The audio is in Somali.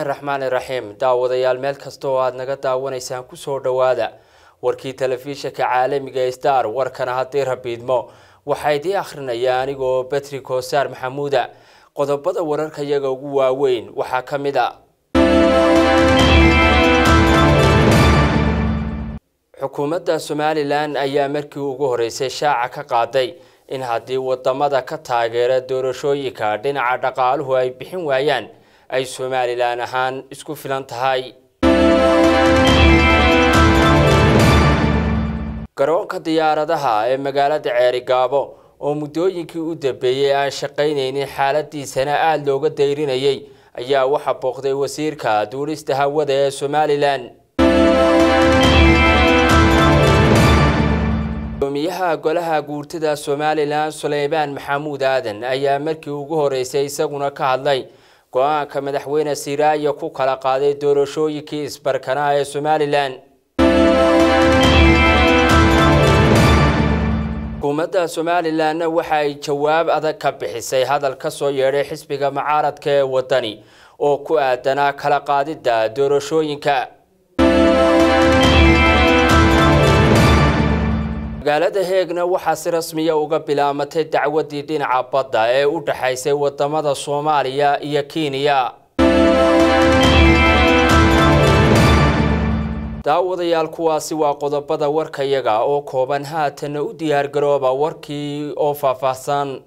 raxmaan iraxiim daawadayaal meel kasta oo aada naga daawanaysaan ku soo dhowaada. Warkii telefishinka caalamiga star warkana haddii rabiidmo waxaa idii akhrinaya anigoo betri koosaar maxamuuda. Qodobada wararka iyaga ugu waaweyn waxaa ka mid a. Xukuumadda somalilan ayaa markii ugu horeysay shaaca ka qaaday in haddii waddamada ka taageera doorashooyinka dhinaca dhaqaaluhu ay bixin waayaan ay somalilan ahaan isku filan tahay. Garoonka diyaaradaha ee magaalada ceerigaabo oo muddooyinkii u dambeeyey aan shaqaynaynin xaaladiisana aada looga dayrinayay ayaa waxaa booqday wasiirka duulista hawada ee somalilan. Gudoomiyaha golaha guurtada somalilan suleymaan maxamuud aadan ayaa markii ugu horeysay isaguna ka hadlay go'aanka madaxweyne siraayo ku kala qaaday doorashooyinkii isbarkanaa ee somalilan. Xukuumadda somalilanna waxa ay jawaab adag ka bixisay hadal ka soo yeedhay xisbiga mucaaradka ee wadani oo ku aadanaa kala qaadidda doorashooyinka magaalada heegna waxaa si rasmiya uga bilaamatay dacwadii dhinaca badda ee u dhaxaysay waddamada soomaaliya iyo kenya. Daawadayaal kuwaasi waa qodobada warkayaga oo kooban haatanna u diyaargarooba warkii oo faahfaahsan